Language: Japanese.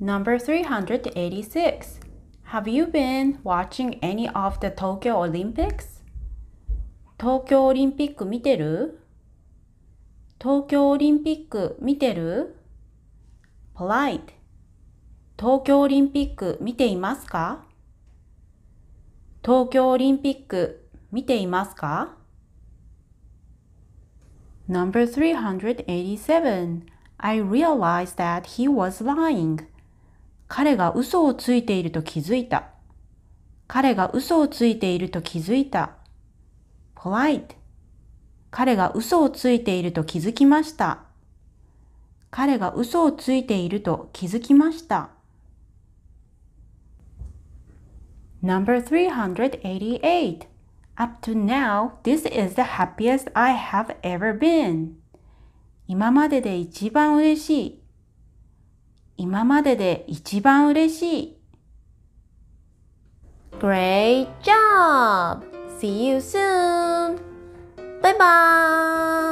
Number 386. Have you been watching any of the Tokyo Olympics? 東京オリンピック見てる東京オリンピック見てる ?polite 東京オリンピック見ていますか東京オリンピック見ていますか Number 387. I realized that he was lying. 彼が嘘をついていると気づいた。彼が嘘をついていると気づいた。polite 彼が嘘をついていると気づきました。彼が嘘をついていると気づきました。Number 388 Up to now, this is the happiest I have ever been. 今までで一番嬉しい。今までで一番嬉しい。Great job! See you soon! バイバーイ